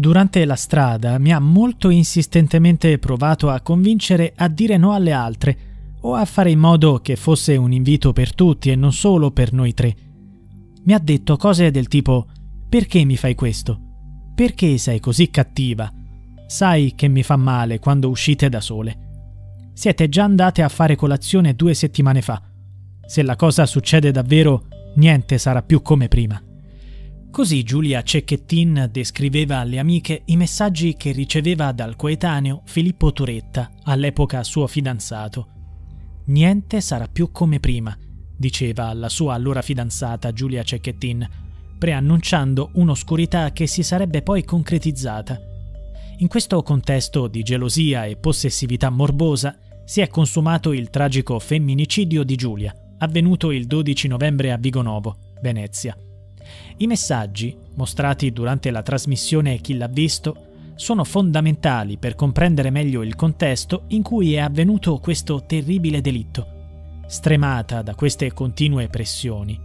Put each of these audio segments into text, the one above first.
Durante la strada mi ha molto insistentemente provato a convincere a dire no alle altre o a fare in modo che fosse un invito per tutti e non solo per noi tre. Mi ha detto cose del tipo perché mi fai questo? Perché sei così cattiva? Sai che mi fa male quando uscite da sole. Siete già andate a fare colazione due settimane fa. Se la cosa succede davvero, niente sarà più come prima. Così Giulia Cecchettin descriveva alle amiche i messaggi che riceveva dal coetaneo Filippo Turetta, all'epoca suo fidanzato. Niente sarà più come prima, diceva alla sua allora fidanzata Giulia Cecchettin, preannunciando un'oscurità che si sarebbe poi concretizzata. In questo contesto di gelosia e possessività morbosa si è consumato il tragico femminicidio di Giulia, avvenuto il 12 novembre a Vigonovo, Venezia. I messaggi, mostrati durante la trasmissione Chi l'ha visto, sono fondamentali per comprendere meglio il contesto in cui è avvenuto questo terribile delitto. Stremata da queste continue pressioni,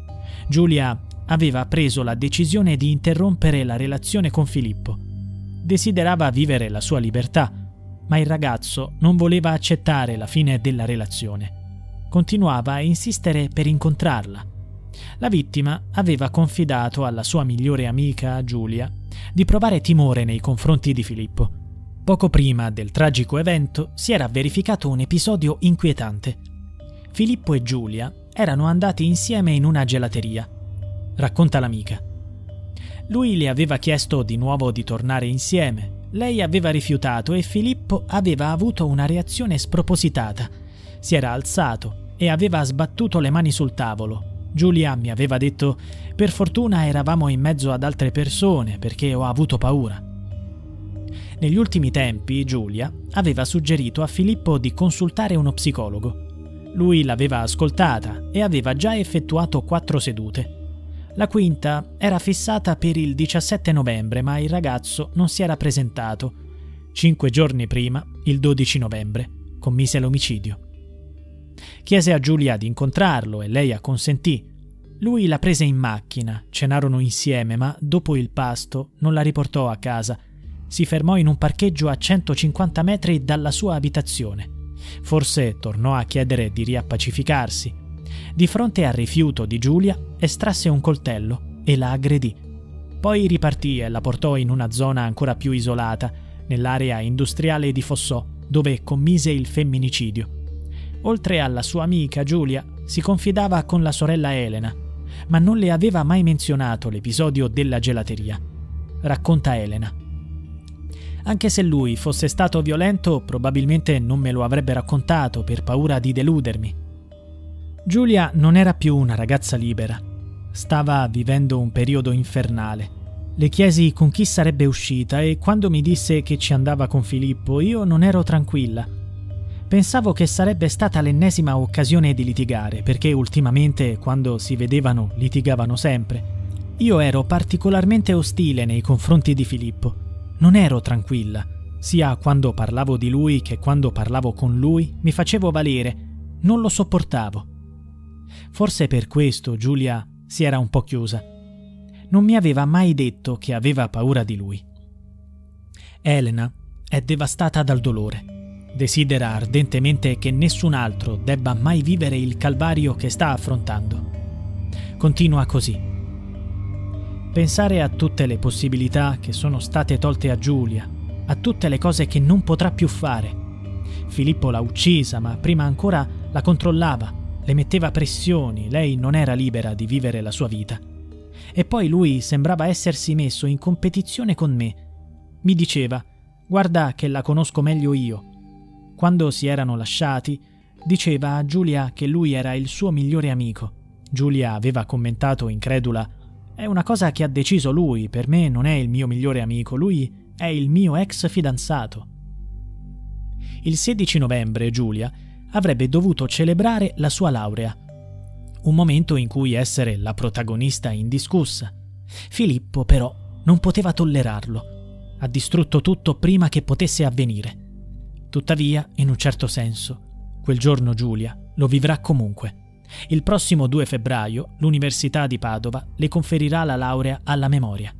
Giulia aveva preso la decisione di interrompere la relazione con Filippo. Desiderava vivere la sua libertà, ma il ragazzo non voleva accettare la fine della relazione. Continuava a insistere per incontrarla la vittima aveva confidato alla sua migliore amica, Giulia, di provare timore nei confronti di Filippo. Poco prima del tragico evento si era verificato un episodio inquietante. Filippo e Giulia erano andati insieme in una gelateria. Racconta l'amica. Lui le aveva chiesto di nuovo di tornare insieme. Lei aveva rifiutato e Filippo aveva avuto una reazione spropositata. Si era alzato e aveva sbattuto le mani sul tavolo, Giulia mi aveva detto per fortuna eravamo in mezzo ad altre persone perché ho avuto paura. Negli ultimi tempi Giulia aveva suggerito a Filippo di consultare uno psicologo. Lui l'aveva ascoltata e aveva già effettuato quattro sedute. La quinta era fissata per il 17 novembre, ma il ragazzo non si era presentato. Cinque giorni prima, il 12 novembre, commise l'omicidio. Chiese a Giulia di incontrarlo e lei acconsentì. Lui la prese in macchina, cenarono insieme, ma dopo il pasto non la riportò a casa. Si fermò in un parcheggio a 150 metri dalla sua abitazione. Forse tornò a chiedere di riappacificarsi. Di fronte al rifiuto di Giulia, estrasse un coltello e la aggredì. Poi ripartì e la portò in una zona ancora più isolata, nell'area industriale di Fossò, dove commise il femminicidio. Oltre alla sua amica Giulia, si confidava con la sorella Elena, ma non le aveva mai menzionato l'episodio della gelateria. Racconta Elena. Anche se lui fosse stato violento, probabilmente non me lo avrebbe raccontato per paura di deludermi. Giulia non era più una ragazza libera. Stava vivendo un periodo infernale. Le chiesi con chi sarebbe uscita e quando mi disse che ci andava con Filippo io non ero tranquilla. Pensavo che sarebbe stata l'ennesima occasione di litigare, perché ultimamente quando si vedevano litigavano sempre. Io ero particolarmente ostile nei confronti di Filippo. Non ero tranquilla. Sia quando parlavo di lui che quando parlavo con lui mi facevo valere. Non lo sopportavo. Forse per questo Giulia si era un po' chiusa. Non mi aveva mai detto che aveva paura di lui. Elena è devastata dal dolore. Desidera ardentemente che nessun altro debba mai vivere il calvario che sta affrontando. Continua così. Pensare a tutte le possibilità che sono state tolte a Giulia, a tutte le cose che non potrà più fare. Filippo l'ha uccisa, ma prima ancora la controllava, le metteva pressioni, lei non era libera di vivere la sua vita. E poi lui sembrava essersi messo in competizione con me. Mi diceva, guarda che la conosco meglio io, quando si erano lasciati, diceva a Giulia che lui era il suo migliore amico. Giulia aveva commentato incredula È una cosa che ha deciso lui, per me non è il mio migliore amico, lui è il mio ex fidanzato. Il 16 novembre Giulia avrebbe dovuto celebrare la sua laurea, un momento in cui essere la protagonista indiscussa. Filippo però non poteva tollerarlo. Ha distrutto tutto prima che potesse avvenire. Tuttavia, in un certo senso, quel giorno Giulia lo vivrà comunque. Il prossimo 2 febbraio l'Università di Padova le conferirà la laurea alla memoria.